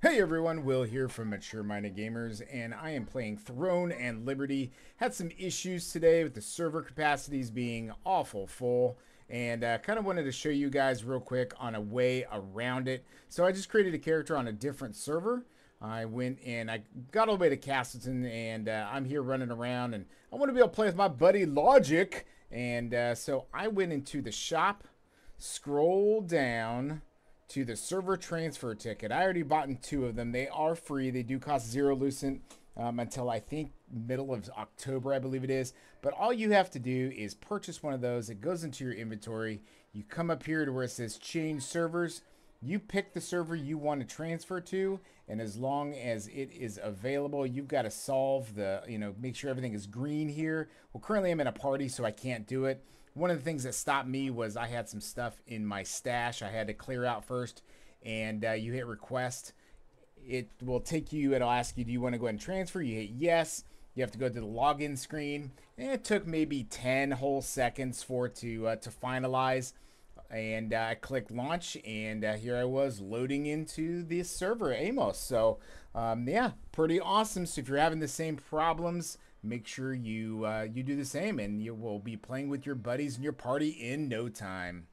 Hey everyone, Will here from Mature Minded Gamers, and I am playing Throne and Liberty. Had some issues today with the server capacities being awful full, and uh, kind of wanted to show you guys real quick on a way around it. So I just created a character on a different server. I went and I got all the way to Kastleton, and uh, I'm here running around, and I want to be able to play with my buddy Logic. And uh, so I went into the shop, scroll down to the server transfer ticket. I already bought in two of them. They are free. They do cost zero lucent um, until I think middle of October, I believe it is. But all you have to do is purchase one of those. It goes into your inventory. You come up here to where it says change servers. You pick the server you want to transfer to, and as long as it is available, you've got to solve the, you know, make sure everything is green here. Well, currently I'm in a party, so I can't do it. One of the things that stopped me was I had some stuff in my stash I had to clear out first, and uh, you hit request. It will take you, it'll ask you, do you want to go ahead and transfer? You hit yes. You have to go to the login screen. And it took maybe 10 whole seconds for it to, uh, to finalize and uh, I clicked launch, and uh, here I was loading into the server, Amos. So, um, yeah, pretty awesome. So if you're having the same problems, make sure you uh, you do the same, and you will be playing with your buddies in your party in no time.